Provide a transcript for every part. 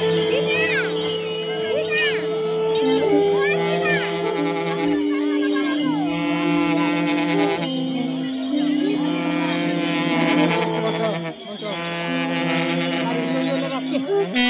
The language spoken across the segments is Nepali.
Ini Yeah.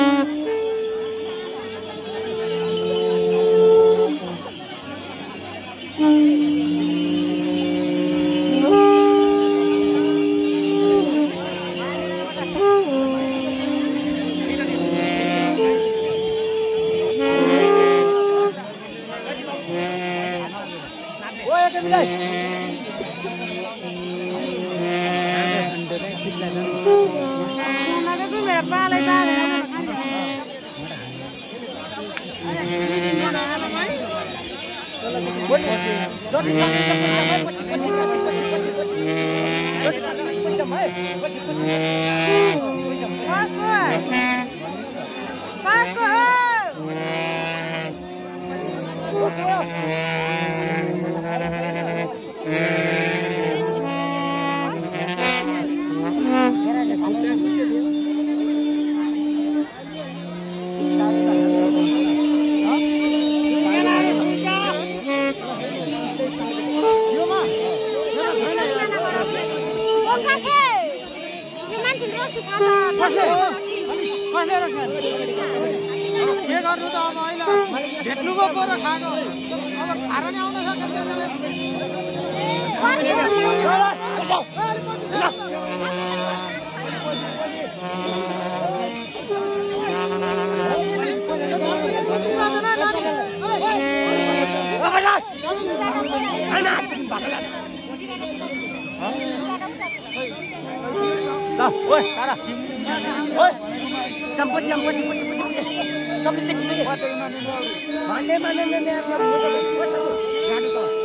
Pastor! Pastor! के गर्नु त अब अहिले भेट्नु पो पऱ्यो खाएको अब खाएर नि आउन सक्दैन ल ओइ तारा ओइ चम्पटी चम्पटी पुटी पुटी पुटी चम्पटी पुटी मान्ने मान्ने मान्ने गाडी त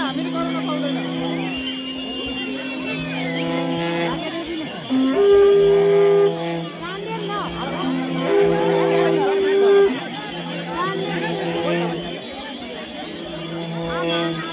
हामीले गर्न पाउँदैन। Amen.